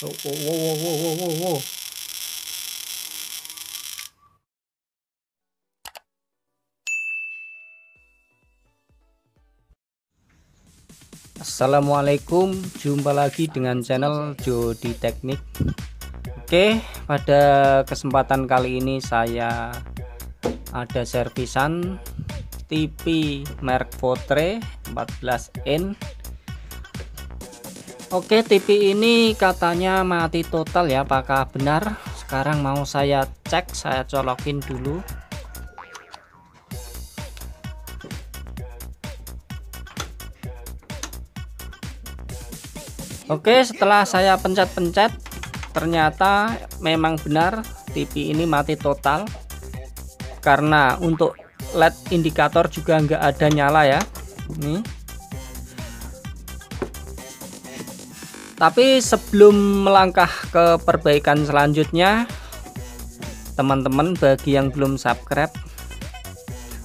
Oh. Assalamualaikum jumpa lagi dengan channel Jody Teknik Oke pada kesempatan kali ini saya ada servisan TV merek Votre 14 in Oke TV ini katanya mati total ya apakah benar? Sekarang mau saya cek saya colokin dulu. Oke setelah saya pencet-pencet ternyata memang benar TV ini mati total. Karena untuk LED indikator juga nggak ada nyala ya. Ini tapi sebelum melangkah ke perbaikan selanjutnya teman-teman bagi yang belum subscribe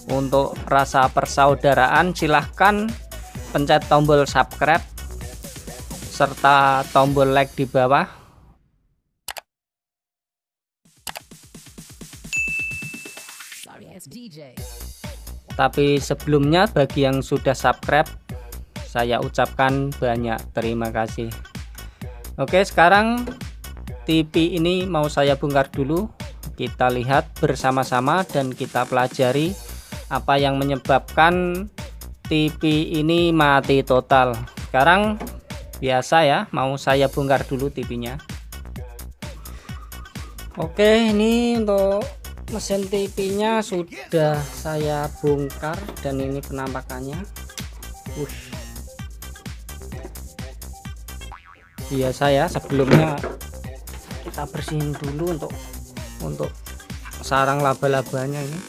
untuk rasa persaudaraan silahkan pencet tombol subscribe serta tombol like di bawah. Tapi sebelumnya bagi yang sudah subscribe saya ucapkan banyak terima kasih Oke sekarang TV ini mau saya bongkar dulu. Kita lihat bersama-sama dan kita pelajari apa yang menyebabkan TV ini mati total. Sekarang biasa ya mau saya bongkar dulu TV-nya Oke ini untuk mesin TV-nya sudah saya bongkar dan ini penampakannya. Biasa ya sebelumnya kita bersihin dulu untuk untuk sarang laba-labanya ini.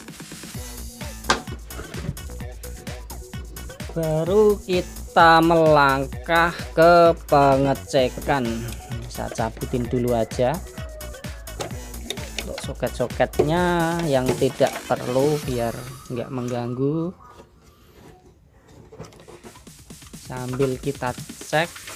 Baru kita melangkah ke pengecekan. Saya cabutin dulu aja. Untuk soket-soketnya yang tidak perlu biar nggak mengganggu. Sambil kita cek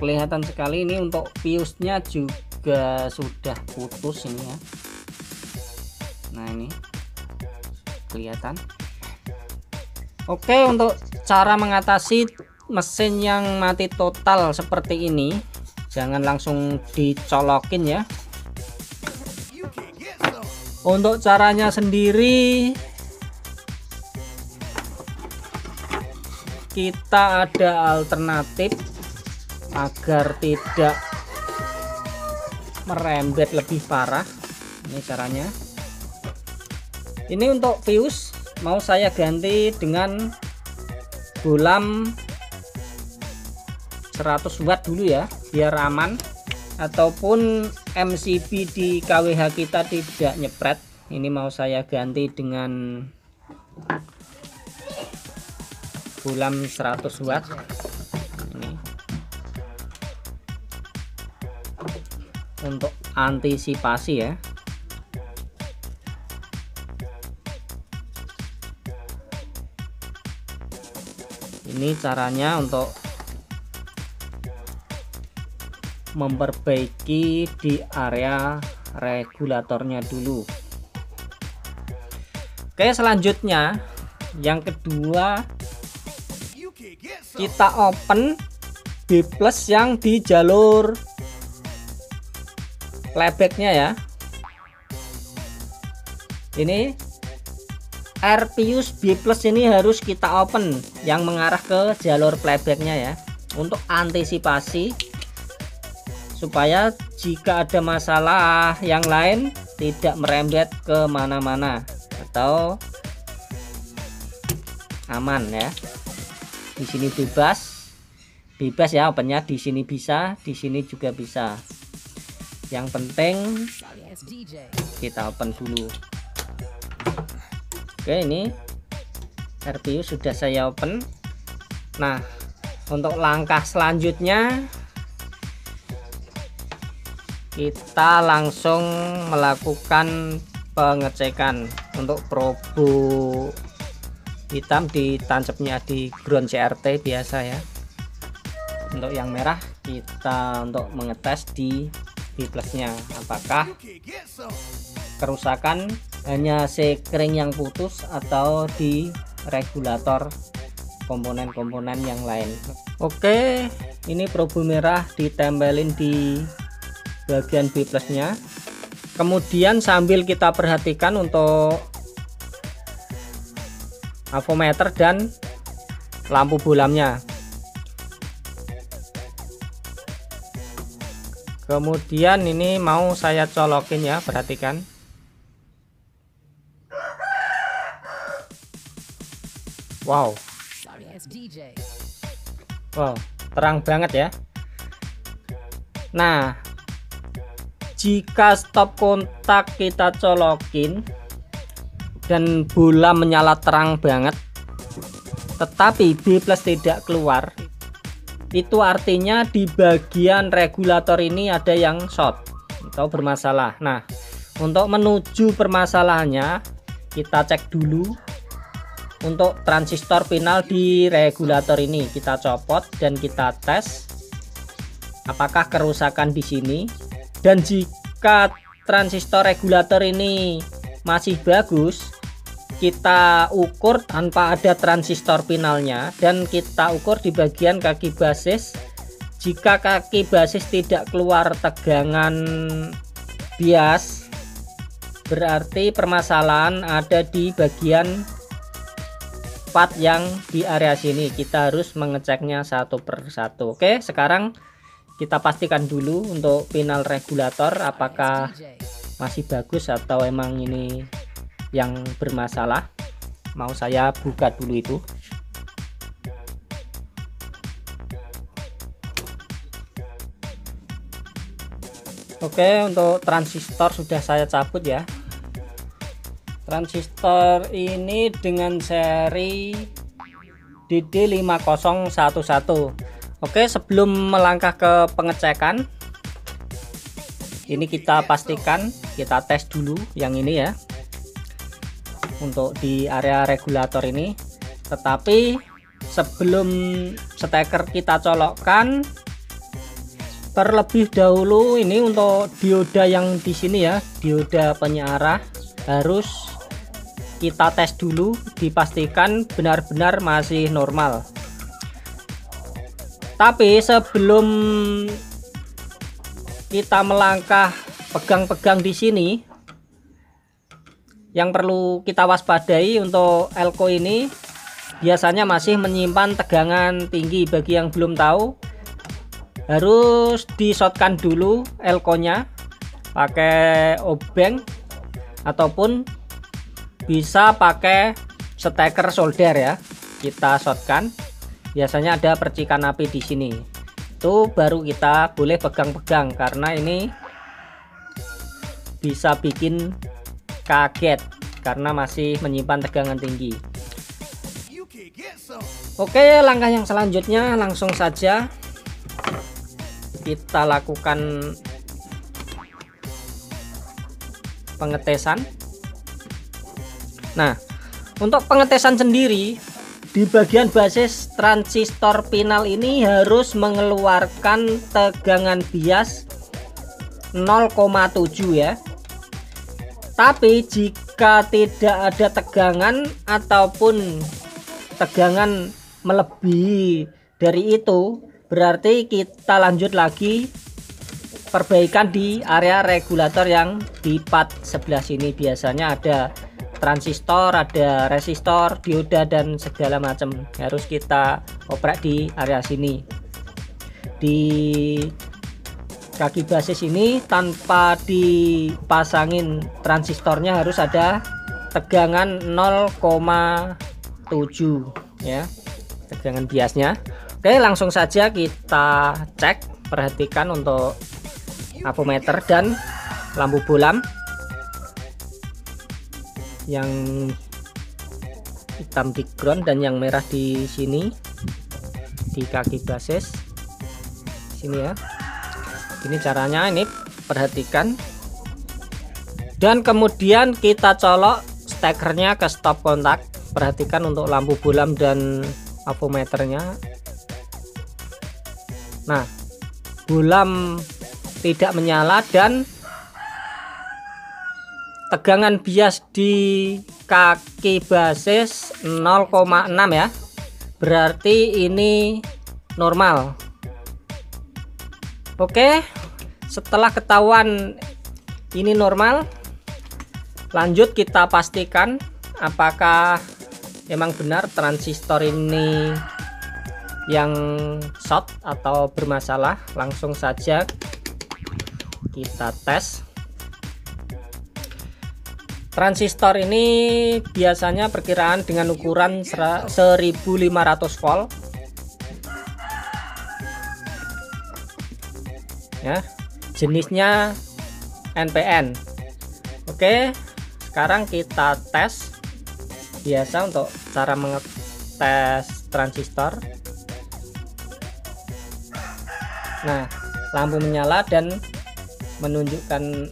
kelihatan sekali ini untuk fuse-nya juga sudah putus ini ya. Nah ini kelihatan. Oke untuk cara mengatasi mesin yang mati total seperti ini jangan langsung dicolokin ya. Untuk caranya sendiri kita ada alternatif agar tidak merembet lebih parah. Ini caranya. Ini untuk fuse mau saya ganti dengan bolam 100 watt dulu ya biar aman. Ataupun MCB di KWH kita tidak nyepret. Ini mau saya ganti dengan bolam 100 watt untuk antisipasi ya. Ini caranya untuk memperbaiki di area regulatornya dulu. Oke selanjutnya yang kedua kita open B plus yang di jalur playbacknya ya. Ini RPUS B plus ini harus kita open yang mengarah ke jalur playbacknya ya. Untuk antisipasi supaya jika ada masalah yang lain tidak merembet ke mana-mana atau aman ya. Di sini bebas. Bebas ya opennya. Di sini bisa di sini juga bisa yang penting kita open dulu. Oke ini RPU sudah saya open. Nah untuk langkah selanjutnya kita langsung melakukan pengecekan untuk probo hitam ditancapnya di ground CRT biasa ya. Untuk yang merah kita untuk mengetes di B plusnya apakah kerusakan hanya sekring yang putus atau di regulator komponen-komponen yang lain? Oke ini probo merah ditempelin di bagian B plusnya kemudian sambil kita perhatikan untuk avometer dan lampu bolamnya kemudian ini mau saya colokin ya perhatikan. Wow. Wow terang banget ya. Nah jika stop kontak kita colokin dan bola menyala terang banget tetapi B plus tidak keluar itu artinya di bagian regulator ini ada yang short atau bermasalah. Nah untuk menuju permasalahannya kita cek dulu untuk transistor final di regulator ini. Kita copot dan kita tes apakah kerusakan di sini. Dan jika transistor regulator ini masih bagus kita ukur tanpa ada transistor finalnya dan kita ukur di bagian kaki basis. Jika kaki basis tidak keluar tegangan bias berarti permasalahan ada di bagian part yang di area sini. Kita harus mengeceknya satu persatu oke sekarang kita pastikan dulu untuk final regulator apakah masih bagus atau emang ini yang bermasalah mau saya buka dulu itu. Oke untuk transistor sudah saya cabut ya. Transistor ini dengan seri DD5011 Oke sebelum melangkah ke pengecekan ini kita pastikan kita tes dulu yang ini ya untuk di area regulator ini. Tetapi sebelum steker kita colokkan terlebih dahulu ini untuk dioda yang di sini ya dioda penyearah harus kita tes dulu dipastikan benar-benar masih normal. Tapi sebelum kita melangkah pegang-pegang di sini yang perlu kita waspadai untuk elko ini biasanya masih menyimpan tegangan tinggi bagi yang belum tahu. Harus disotkan dulu elko nya pakai obeng ataupun bisa pakai steker solder ya. Kita shotkan. Biasanya ada percikan api di sini. Itu baru kita boleh pegang-pegang karena ini bisa bikin kaget karena masih menyimpan tegangan tinggi oke langkah yang selanjutnya langsung saja kita lakukan pengetesan Nah, untuk pengetesan sendiri di bagian basis transistor final ini harus mengeluarkan tegangan bias 0,7 ya. Tapi jika tidak ada tegangan ataupun tegangan melebihi dari itu, berarti kita lanjut lagi perbaikan di area regulator yang di part sebelah sini. Biasanya ada transistor ada resistor dioda dan segala macam. Harus kita oprek di area sini. Di kaki basis ini tanpa dipasangin transistornya harus ada tegangan 0,7 ya. Tegangan biasnya. Oke langsung saja kita cek perhatikan untuk avometer dan lampu bolam yang hitam di ground dan yang merah di sini di kaki basis. Sini ya ini caranya ini perhatikan. Dan kemudian kita colok stekernya ke stop kontak. Perhatikan untuk lampu bulam dan avometernya. Nah bulam tidak menyala dan tegangan bias di kaki basis 0,6 ya. Berarti ini normal oke setelah ketahuan ini normal lanjut kita pastikan apakah memang benar transistor ini yang short atau bermasalah. Langsung saja kita tes. Transistor ini biasanya perkiraan dengan ukuran 1500 volt ya. Jenisnya NPN oke sekarang kita tes. Biasa untuk cara mengetes transistor. Nah lampu menyala dan menunjukkan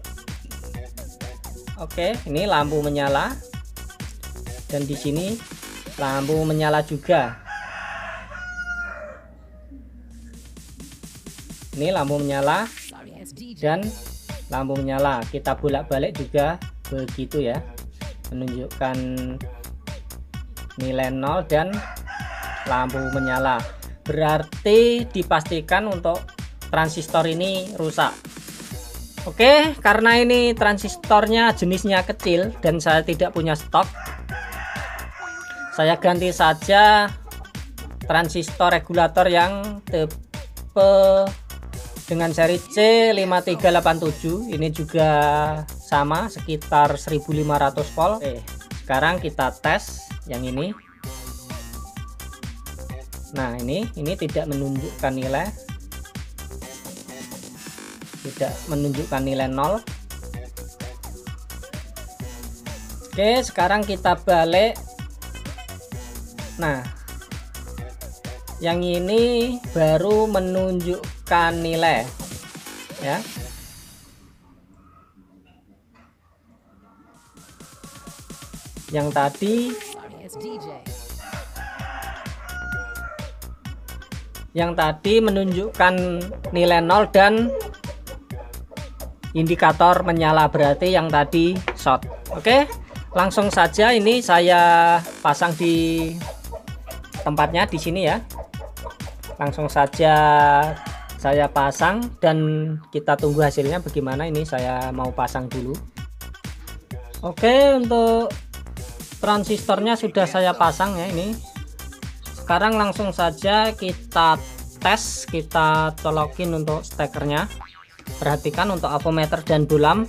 oke ini lampu menyala. Dan di sini lampu menyala juga ini lampu menyala dan lampu menyala. Kita bolak-balik juga begitu ya. Menunjukkan nilai 0 dan lampu menyala. Berarti dipastikan untuk transistor ini rusak. Oke karena ini transistornya jenisnya kecil dan saya tidak punya stok saya ganti saja transistor regulator yang tipe dengan seri C5387 ini juga sama sekitar 1500 volt. Oke, sekarang kita tes yang ini. Nah ini ini tidak menunjukkan nilai. Tidak menunjukkan nilai 0 Oke sekarang kita balik. Nah yang ini baru menunjukkan nilai ya. Yang tadi yang tadi menunjukkan nilai 0 dan indikator menyala berarti yang tadi short. Oke langsung saja ini saya pasang di tempatnya di sini ya. Langsung saja saya pasang dan kita tunggu hasilnya bagaimana. Ini saya mau pasang dulu. Oke untuk transistornya sudah saya pasang ya ini. Sekarang langsung saja kita tes kita colokin untuk stekernya. Perhatikan untuk avometer dan bulam.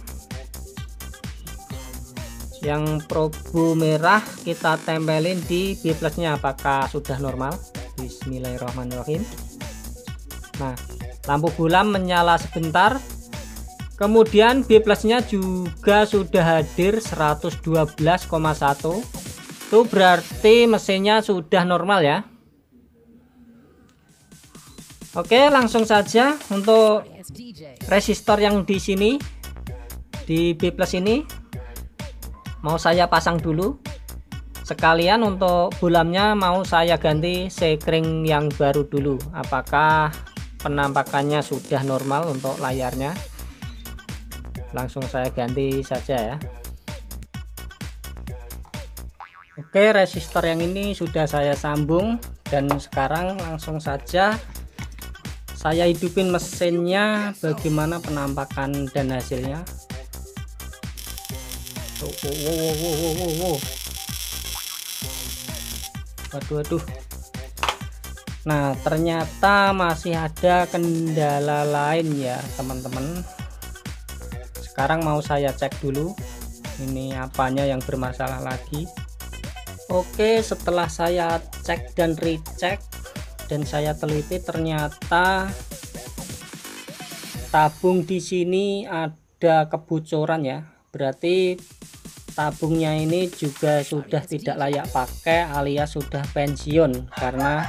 Yang probo merah kita tempelin di B plusnya apakah sudah normal? Bismillahirrahmanirrahim nah lampu bulam menyala sebentar kemudian B plusnya juga sudah hadir 112,1 itu berarti mesinnya sudah normal ya Oke, langsung saja untuk resistor yang di sini di B plus ini mau saya pasang dulu. Sekalian untuk bulamnya mau saya ganti sekring yang baru dulu. Apakah penampakannya sudah normal untuk layarnya? Langsung saya ganti saja ya. Oke, resistor yang ini sudah saya sambung dan sekarang langsung saja saya hidupin mesinnya bagaimana penampakan dan hasilnya oh, oh, oh, waduh waduh nah ternyata masih ada kendala lain ya teman-teman. Sekarang mau saya cek dulu ini apanya yang bermasalah lagi. Oke setelah saya cek dan recheck dan saya teliti ternyata tabung di sini ada kebocoran ya. Berarti tabungnya ini juga sudah tidak layak pakai alias sudah pensiun karena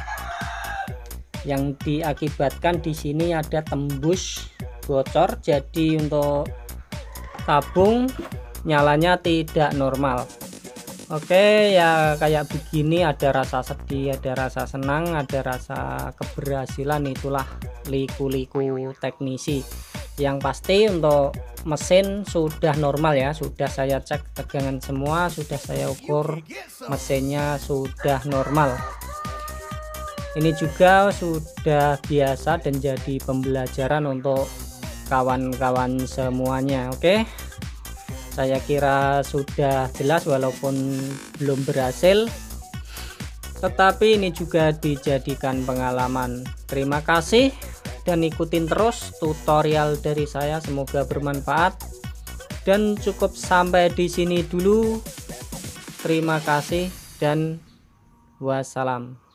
yang diakibatkan di sini ada tembus bocor. Jadi untuk tabung nyalanya tidak normal. Oke ya kayak begini ada rasa sedih ada rasa senang ada rasa keberhasilan itulah liku-liku teknisi. Yang pasti untuk mesin sudah normal ya sudah saya cek tegangan semua sudah saya ukur mesinnya sudah normal ini juga sudah biasa dan jadi pembelajaran untuk kawan-kawan semuanya oke? Okay? saya kira sudah jelas walaupun belum berhasil. Tetapi ini juga dijadikan pengalaman. Terima kasih dan ikutin terus tutorial dari saya. Semoga bermanfaat. Dan cukup sampai di sini dulu. Terima kasih dan wassalam